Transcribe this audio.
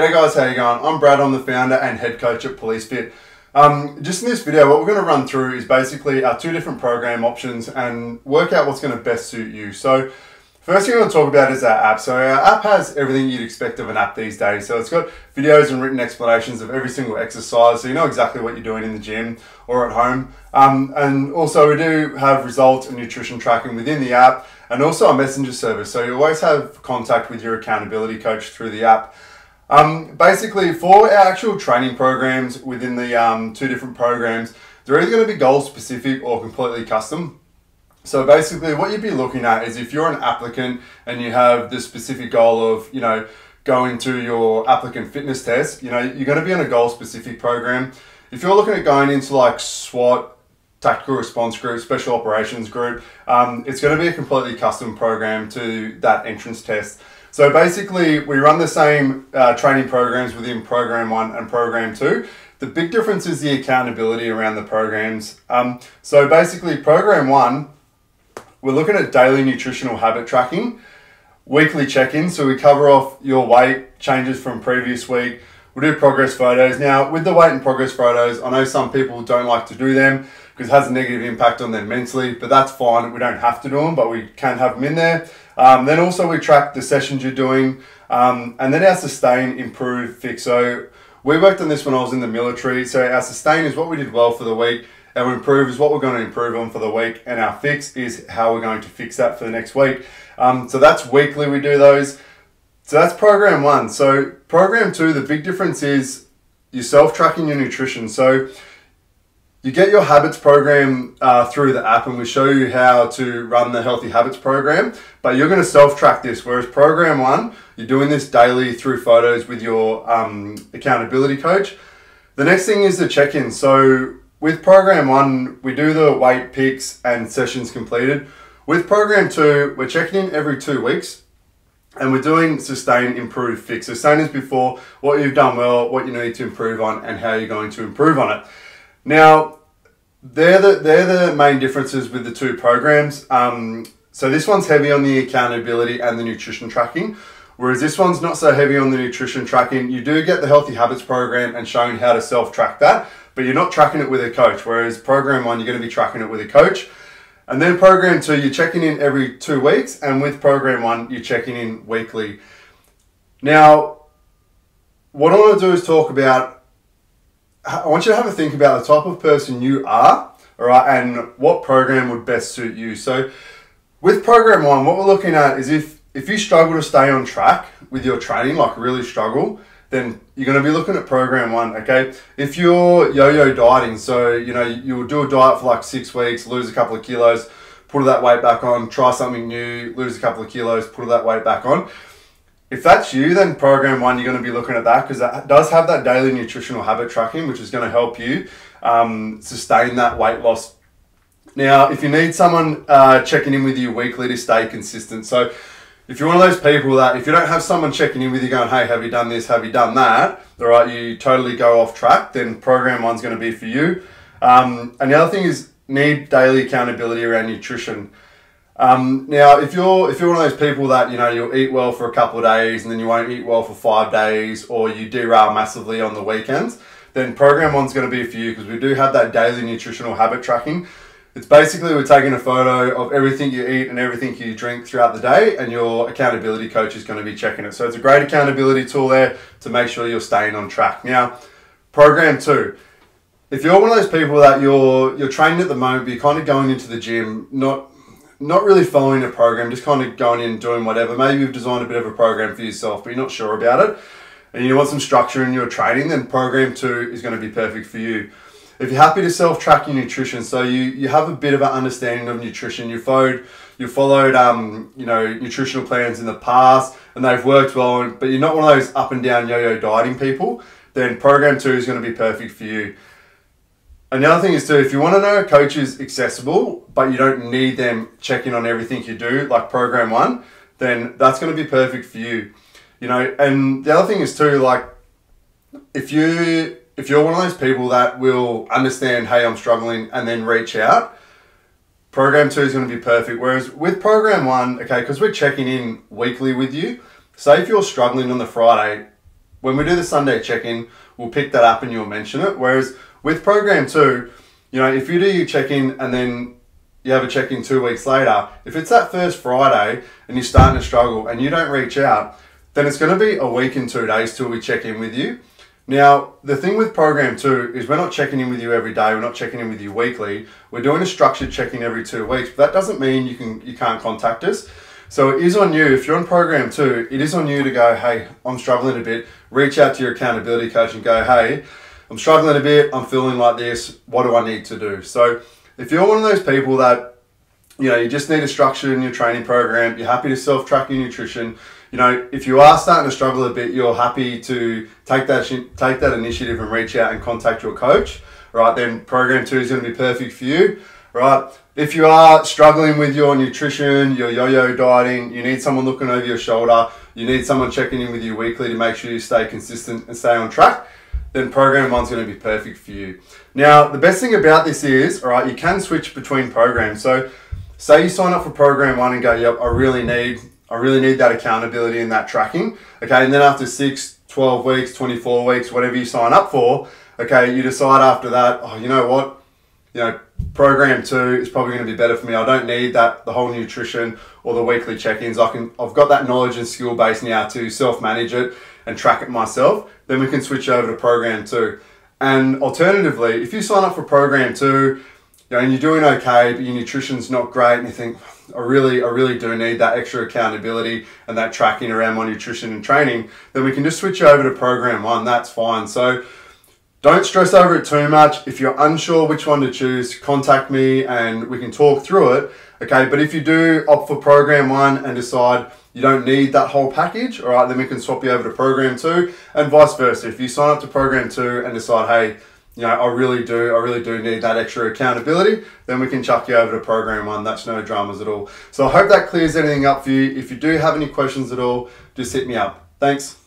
G'day guys, how you going? I'm Brad, I'm the founder and head coach at Police Fit. Um, just in this video, what we're going to run through is basically our two different program options and work out what's going to best suit you. So first thing I'm going to talk about is our app. So our app has everything you'd expect of an app these days. So it's got videos and written explanations of every single exercise, so you know exactly what you're doing in the gym or at home. Um, and also we do have results and nutrition tracking within the app and also a messenger service. So you always have contact with your accountability coach through the app. Um, basically, for our actual training programs within the um, two different programs, they're either going to be goal specific or completely custom. So basically, what you'd be looking at is if you're an applicant and you have the specific goal of, you know, going to your applicant fitness test, you know, you're going to be on a goal specific program. If you're looking at going into like SWAT, tactical response group, special operations group, um, it's going to be a completely custom program to that entrance test. So basically, we run the same uh, training programs within Program 1 and Program 2. The big difference is the accountability around the programs. Um, so basically, Program 1, we're looking at daily nutritional habit tracking, weekly check-ins, so we cover off your weight changes from previous week, we do progress photos. Now, with the weight and progress photos, I know some people don't like to do them because it has a negative impact on them mentally, but that's fine. We don't have to do them, but we can have them in there. Um, then also we track the sessions you're doing, um, and then our sustain, improve, fix. So we worked on this when I was in the military. So our sustain is what we did well for the week. And our improve is what we're going to improve on for the week, and our fix is how we're going to fix that for the next week. Um, so that's weekly. We do those. So that's program one. So program two, the big difference is you're self-tracking your nutrition. So you get your habits program uh, through the app and we show you how to run the healthy habits program but you're going to self-track this whereas program one you're doing this daily through photos with your um, accountability coach the next thing is the check-in so with program one we do the weight picks and sessions completed with program two we're checking in every two weeks and we're doing sustain, improve, fix. So same as before, what you've done well, what you need to improve on, and how you're going to improve on it. Now, they're the, they're the main differences with the two programs. Um, so this one's heavy on the accountability and the nutrition tracking, whereas this one's not so heavy on the nutrition tracking. You do get the healthy habits program and showing how to self-track that, but you're not tracking it with a coach. Whereas program one, you're going to be tracking it with a coach. And then program two, you're checking in every two weeks, and with program one, you're checking in weekly. Now, what I want to do is talk about, I want you to have a think about the type of person you are, all right, and what program would best suit you. So, with program one, what we're looking at is if, if you struggle to stay on track with your training, like really struggle, then you're going to be looking at program one, okay? If you're yo-yo dieting, so, you know, you'll do a diet for like six weeks, lose a couple of kilos, put that weight back on, try something new, lose a couple of kilos, put that weight back on. If that's you, then program one, you're going to be looking at that because that does have that daily nutritional habit tracking, which is going to help you um, sustain that weight loss. Now, if you need someone uh, checking in with you weekly to stay consistent, so if you're one of those people that if you don't have someone checking in with you going, hey, have you done this, have you done that, all right, you totally go off track, then program one's going to be for you. Um, and the other thing is need daily accountability around nutrition. Um, now, if you're if you're one of those people that you know you'll eat well for a couple of days and then you won't eat well for five days, or you derail massively on the weekends, then program one's going to be for you because we do have that daily nutritional habit tracking. It's basically we're taking a photo of everything you eat and everything you drink throughout the day, and your accountability coach is going to be checking it. So it's a great accountability tool there to make sure you're staying on track. Now, program two. If you're one of those people that you're you're training at the moment, but you're kind of going into the gym, not not really following a program, just kind of going in doing whatever. Maybe you've designed a bit of a program for yourself, but you're not sure about it, and you want some structure in your training, then program two is going to be perfect for you if you're happy to self-track your nutrition, so you, you have a bit of an understanding of nutrition, you followed you followed um, you know nutritional plans in the past and they've worked well, but you're not one of those up and down yo-yo dieting people, then program two is going to be perfect for you. And the other thing is too, if you want to know a coach is accessible, but you don't need them checking on everything you do, like program one, then that's going to be perfect for you. You know, and the other thing is too, like if you if you're one of those people that will understand, hey, I'm struggling, and then reach out, program two is going to be perfect. Whereas with program one, okay, because we're checking in weekly with you, say if you're struggling on the Friday, when we do the Sunday check-in, we'll pick that up and you'll mention it. Whereas with program two, you know, if you do your check-in and then you have a check-in two weeks later, if it's that first Friday and you're starting to struggle and you don't reach out, then it's going to be a week and two days till we check in with you. Now, the thing with program two is we're not checking in with you every day. We're not checking in with you weekly. We're doing a structured check-in every two weeks. But that doesn't mean you can you can't contact us. So it is on you. If you're on program two, it is on you to go, hey, I'm struggling a bit. Reach out to your accountability coach and go, hey, I'm struggling a bit. I'm feeling like this. What do I need to do? So if you're one of those people that you know you just need a structure in your training program, you're happy to self-track your nutrition you know, if you are starting to struggle a bit, you're happy to take that take that initiative and reach out and contact your coach, right? Then program two is going to be perfect for you, right? If you are struggling with your nutrition, your yo-yo dieting, you need someone looking over your shoulder, you need someone checking in with you weekly to make sure you stay consistent and stay on track, then program one's going to be perfect for you. Now, the best thing about this is, all right, you can switch between programs. So say you sign up for program one and go, yep, I really need I really need that accountability and that tracking. Okay, and then after six, 12 weeks, 24 weeks, whatever you sign up for, okay, you decide after that, oh, you know what, you know, program two is probably going to be better for me. I don't need that, the whole nutrition or the weekly check-ins. I can, I've got that knowledge and skill base now to self-manage it and track it myself. Then we can switch over to program two. And alternatively, if you sign up for program two, you know, and you're doing okay, but your nutrition's not great, and you think, I really, I really do need that extra accountability and that tracking around my nutrition and training, then we can just switch over to program one. That's fine. So don't stress over it too much. If you're unsure which one to choose, contact me and we can talk through it. Okay, but if you do opt for program one and decide you don't need that whole package, all right, then we can swap you over to program two and vice versa. If you sign up to program two and decide, hey, you know, I really do, I really do need that extra accountability, then we can chuck you over to program one. That's no dramas at all. So I hope that clears anything up for you. If you do have any questions at all, just hit me up. Thanks.